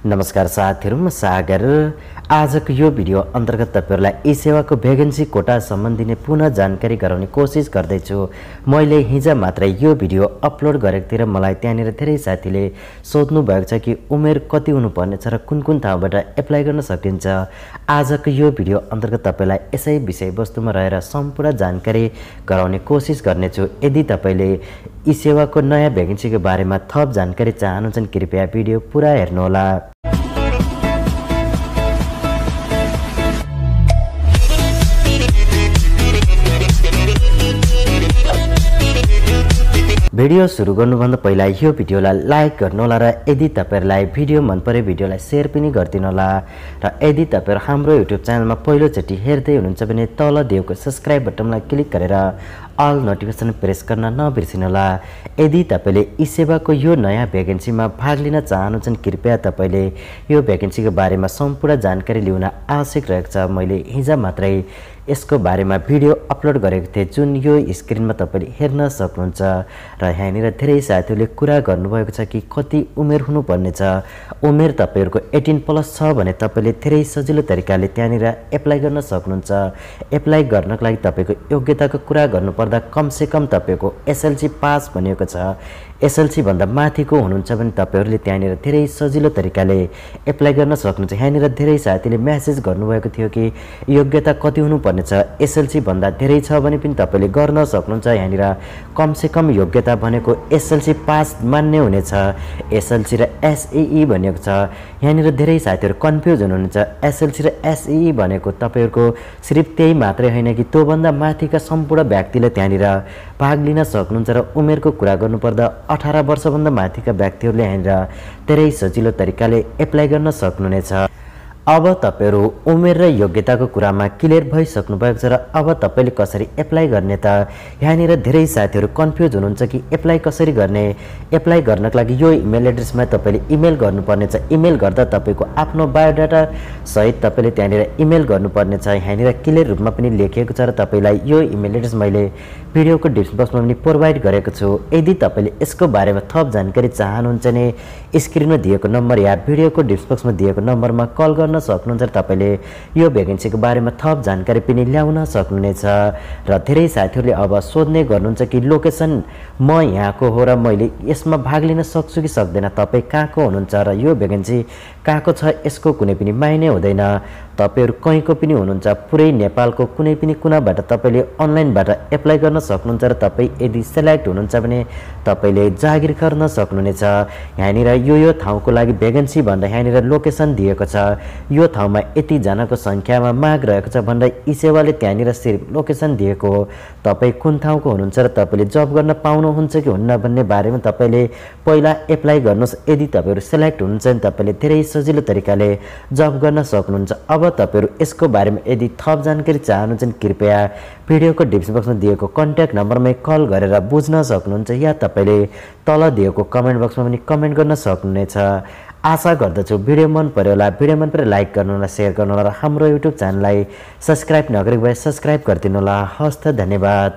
नमस्कार साथीहरू म सागर। आजको यो भिडियो अन्तर्गत तपाईँहरूलाई ई सेवाको भ्याकेन्सी कोटा सम्बन्धी नै पुनः जानकारी गराउने कोसिस गर्दैछु। मैले हिजो मात्रै यो भिडियो अपलोड गरेको थिएँ र मलाई त्यहाँनिर धेरै साथीले सोध्नु भएको छ कि उमेर कति हुनुपर्नेछ र कुन कुन ठाउँबाट एप्लाई गर्न सकिन्छ। आजको यो भिडियो अन्तर्गत तपाईँलाई यसै विषयवस्तुमा रहेर सम्पूर्ण जानकारी गराउने कोसिस गर्नेछु। यदि तपाईँले यी सेवाको नयाँ भ्याकेन्सीको बारेमा थप जानकारी चाहनुहुन्छ कृपया भिडियो पुरा हेर्नुहोला। भिडियो सुरु गर्नुभन्दा पहिला यो भिडियोलाई लाइक गर्नुहोला र यदि तपाईँहरूलाई भिडियो मन परे भिडियोलाई सेयर पनि गरिदिनुहोला र यदि तपाईँहरू हाम्रो युट्युब च्यानलमा पहिलोचोटि हेर्दै हुनुहुन्छ भने तल दिएको सब्सक्राइब बटनलाई क्लिक गरेर अल नोटिफिकेसन प्रेस गर्न नबिर्सिनुहोला यदि तपाईँले ई सेवाको यो नयाँ भ्याकेन्सीमा भाग लिन चाहनुहुन्छ कृपया तपाईँले यो भ्याकेन्सीको बारेमा सम्पूर्ण जानकारी लिन आवश्यक रहेको छ। मैले हिजो मात्रै यसको बारेमा भिडियो अपलोड गरेको थिएँ जुन यो स्क्रिनमा तपाईँले हेर्न सक्नुहुन्छ। र यहाँनिर धेरै साथीहरूले कुरा गर्नुभएको छ कि कति उमेर हुनुपर्ने छ उमेर तपाईँहरूको एटिन प्लस छ भने तपाईँले धेरै सजिलो तरिकाले त्यहाँनिर एप्लाई गर्न सक्नुहुन्छ। एप्लाई गर्नको लागि तपाईँको योग्यताको कुरा गर्नुपर्दा कमसेकम तपाईँको एसएलसी पास भनिएको छ। एसएलसीभन्दा माथिको हुनुहुन्छ भने तपाईँहरूले त्यहाँनिर धेरै सजिलो तरिकाले एप्लाई गर्न सक्नुहुन्छ। यहाँनिर धेरै साथीले म्यासेज गर्नुभएको थियो कि योग्यता कति हुनुपर्ने छ एसएलसीभन्दा धेरै छ भने पनि तपाईँले गर्न सक्नुहुन्छ। यहाँनिर कमसेकम योग्यता भनेको एसएलसी पास मान्ने हुनेछ। एसएलसी र एसई भनेको छ। यहाँनिर धेरै साथीहरू कन्फ्युज हुनुहुन्छ। एसएलसी र एसई भनेको तपाईँहरूको सिर्फ त्यही मात्रै होइन कि त्योभन्दा माथिका सम्पूर्ण व्यक्तिले त्यहाँनिर भाग लिन सक्नुहुन्छ र उमेरको कुरा गर्नुपर्दा अठार वर्षभन्दा माथिका व्यक्तिहरूले यहाँनिर धेरै सजिलो तरिकाले एप्लाई गर्न सक्नुहुनेछ। अब तपाईँहरू उमेर र योग्यताको कुरामा क्लियर भइसक्नु भएको छ र अब तपाईँले कसरी एप्लाई गर्ने त? यहाँनिर धेरै साथीहरू कन्फ्युज हुनुहुन्छ कि एप्लाई कसरी गर्ने? एप्लाई गर्नको लागि यो इमेल एड्रेसमा तपाईँले इमेल गर्नुपर्ने छ। इमेल गर्दा तपाईँको आफ्नो बायोडाटा सहित तपाईँले त्यहाँनिर इमेल गर्नुपर्ने छ। यहाँनिर क्लियर रूपमा पनि लेखिएको छ र तपाईँलाई यो इमेल एड्रेस मैले भिडियोको बक्समा पनि प्रोभाइड गरेको छु। यदि तपाईँले यसको बारेमा थप जानकारी चाहनुहुन्छ भने स्क्रिनमा दिएको नम्बर या भिडियोको बक्समा दिएको नम्बरमा कल गर्न सक्नुहुन्छ र तपाईँले यो भ्याकेन्सीको बारेमा थप जानकारी पनि ल्याउन सक्नुहुनेछ। र धेरै साथीहरूले अब सोध्ने गर्नुहुन्छ कि लोकेसन म यहाँको हो र मैले यसमा भाग लिन सक्छु कि सक्दैन? तपाईँ कहाँको हुनुहुन्छ र यो भ्याकेन्सी कहाँको छ? यसको कुनै पनि माइने हुँदैन। तपाईँहरू कहीँको पनि हुनुहुन्छ? पुरै नेपालको कुनै पनि कुनाबाट तपाईँले अनलाइनबाट एप्लाई गर्न सक्नुहुन्छ र तपाईँ यदि सेलेक्ट हुनुहुन्छ भने तपाईँले जागिर गर्न सक्नुहुनेछ। यहाँनिर यो यो ठाउँको लागि भ्याकेन्सी भन्दा यहाँनिर लोकेसन दिएको छ। यो ठाउँमा यतिजनाको सङ्ख्यामा माग रहेको छ भनेर यी सेवाले त्यहाँनिर सिर्फ लोकेसन दिएको हो। तपाईँ कुन ठाउँको हुनुहुन्छ र तपाईँले जब गर्न पाउनुहुन्छ कि हुन्न भन्ने बारेमा तपाईँले पहिला एप्लाई गर्नुहोस्। यदि तपाईँहरू सेलेक्ट हुनुहुन्छ भने तपाईँले धेरै सजिलो तरिकाले जब गर्न सक्नुहुन्छ। अब तपाईँहरू यसको बारेमा यदि थप जानकारी चाहनुहुन्छ भने कृपया भिडियोको डिस्क्रिप्सन बक्समा दिएको कन्ट्याक्ट नम्बरमै कल गरेर बुझ्न सक्नुहुन्छ या तपाईँले तल दिएको कमेन्ट बक्समा पनि कमेन्ट गर्न सक्नुहुनेछ। आशा गर्दछु भिडियो मन पऱ्यो होला। भिडियो मन पऱ्यो लाइक गर्नु होला सेयर गर्नु होला र हाम्रो युट्युब च्यानललाई सब्सक्राइब नगरेको भए सब्सक्राइब गरिदिनु होला हस्त धन्यवाद।